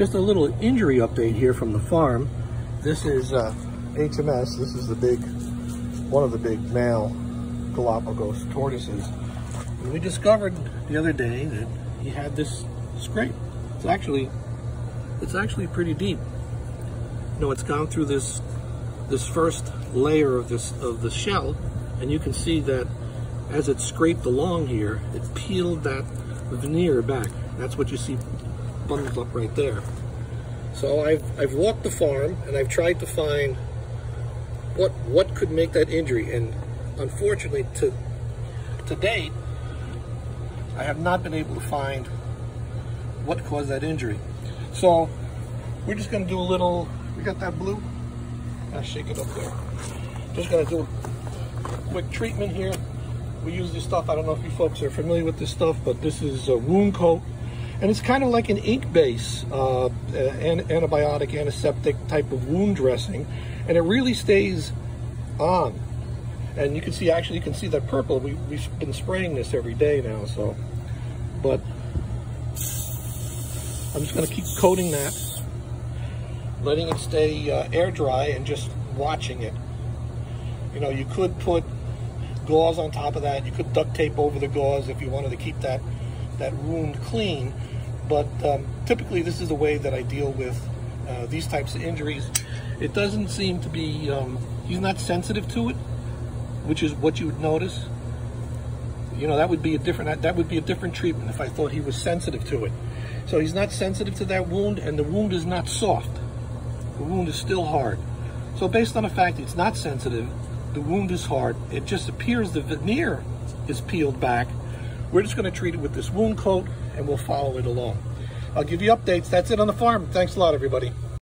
Just a little injury update here from the farm. This is uh, HMS. This is the big, one of the big male Galapagos tortoises. And we discovered the other day that he had this scrape. It's actually, it's actually pretty deep. You know, it's gone through this, this first layer of this of the shell, and you can see that as it scraped along here, it peeled that veneer back. That's what you see bundled up right there. So I've, I've walked the farm and I've tried to find what what could make that injury. And unfortunately, to, to date, I have not been able to find what caused that injury. So we're just gonna do a little, we got that blue? I'll shake it up there. Just gonna do a quick treatment here. We use this stuff, I don't know if you folks are familiar with this stuff, but this is a wound coat and it's kind of like an ink base, uh, an antibiotic, antiseptic type of wound dressing. And it really stays on. And you can see, actually, you can see that purple. We, we've been spraying this every day now, so. But I'm just going to keep coating that, letting it stay uh, air dry and just watching it. You know, you could put gauze on top of that. You could duct tape over the gauze if you wanted to keep that that wound clean. But um, typically, this is the way that I deal with uh, these types of injuries. It doesn't seem to be, um, he's not sensitive to it, which is what you would notice. You know, that would be a different, that would be a different treatment if I thought he was sensitive to it. So he's not sensitive to that wound, and the wound is not soft. The wound is still hard. So based on the fact it's not sensitive, the wound is hard, it just appears the veneer is peeled back. We're just gonna treat it with this wound coat and we'll follow it along. I'll give you updates. That's it on the farm. Thanks a lot, everybody.